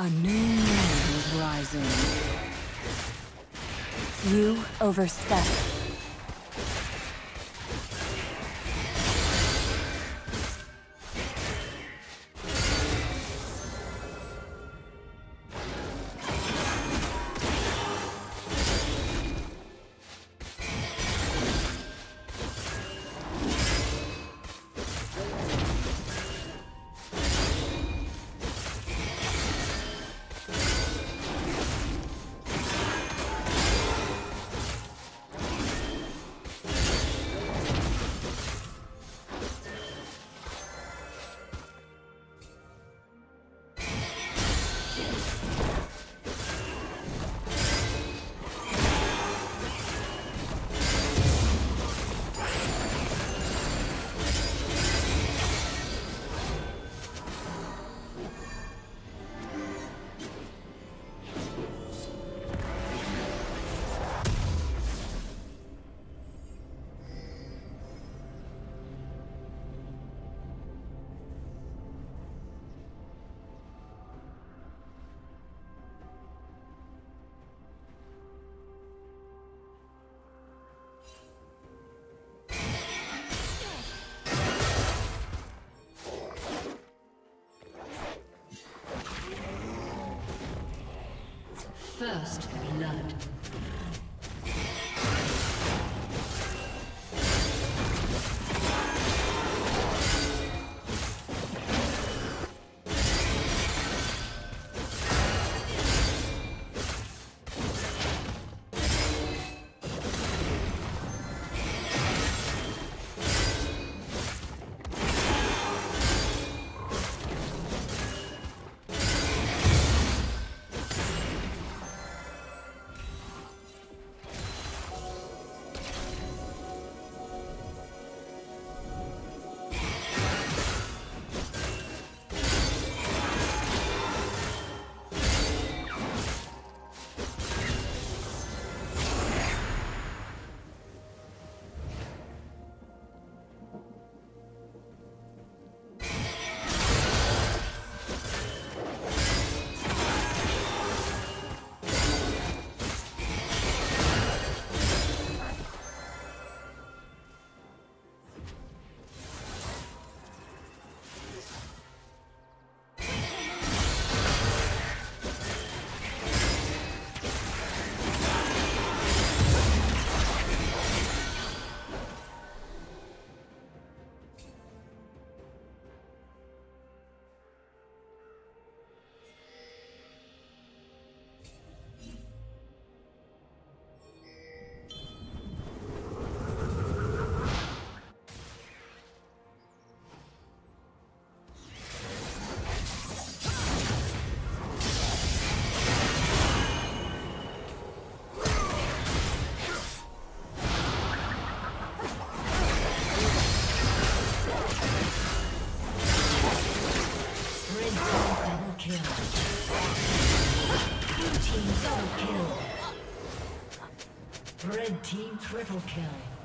A new moon is rising. You overstep. Blood. Triple kill.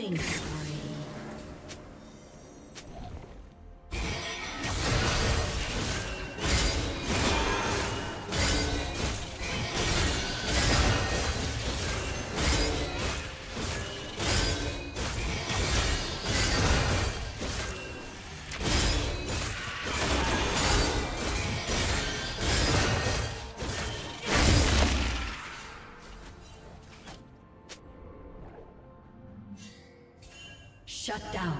Killing Shut down.